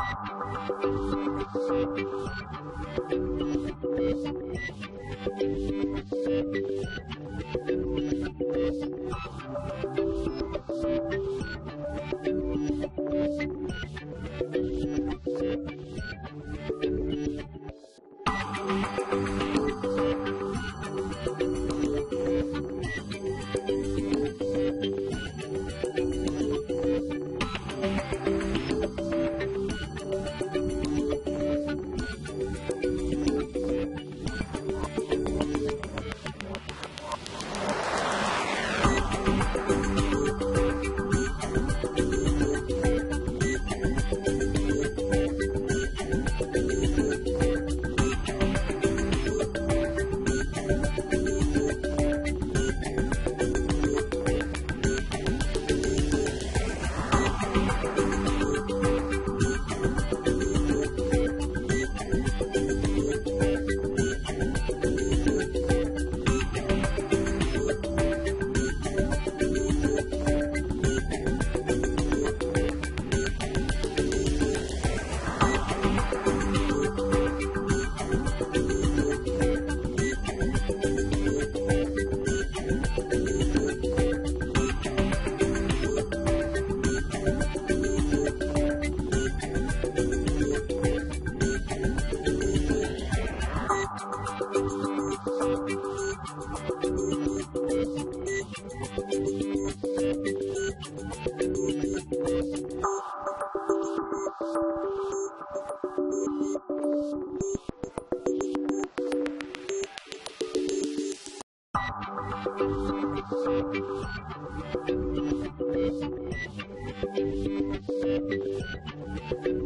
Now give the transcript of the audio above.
The Thank you.